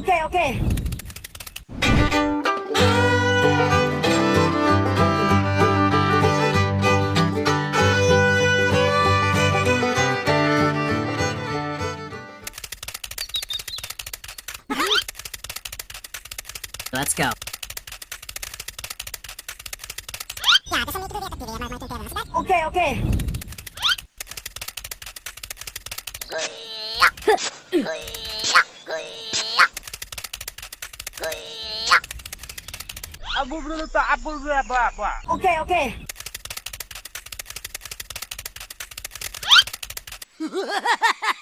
okay, okay. Let's go. Okay, okay. Okay, okay. Oh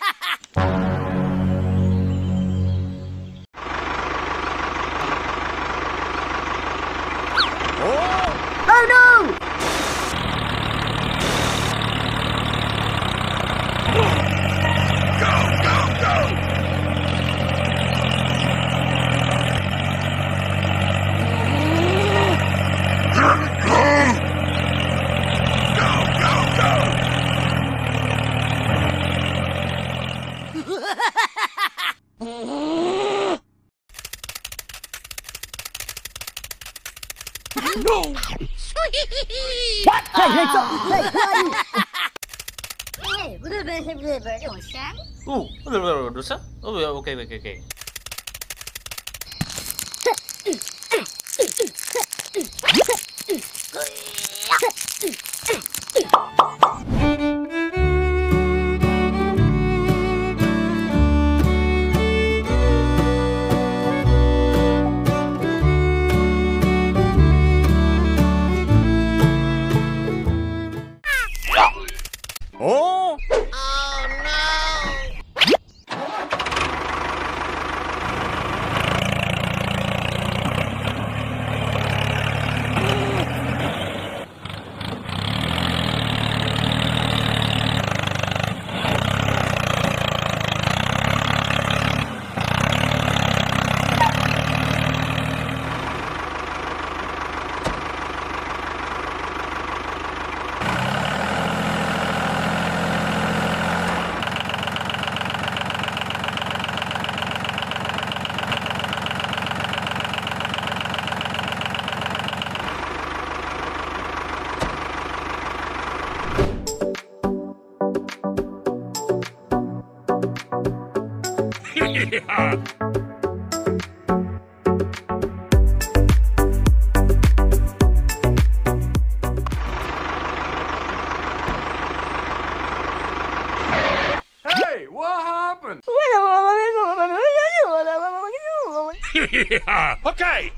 No! what? Hey, hey, stop! Hey, who are you? Hey, what about him? What about him? Oh, what about him? Oh, okay, okay, okay. Good. Hey, what happened? okay,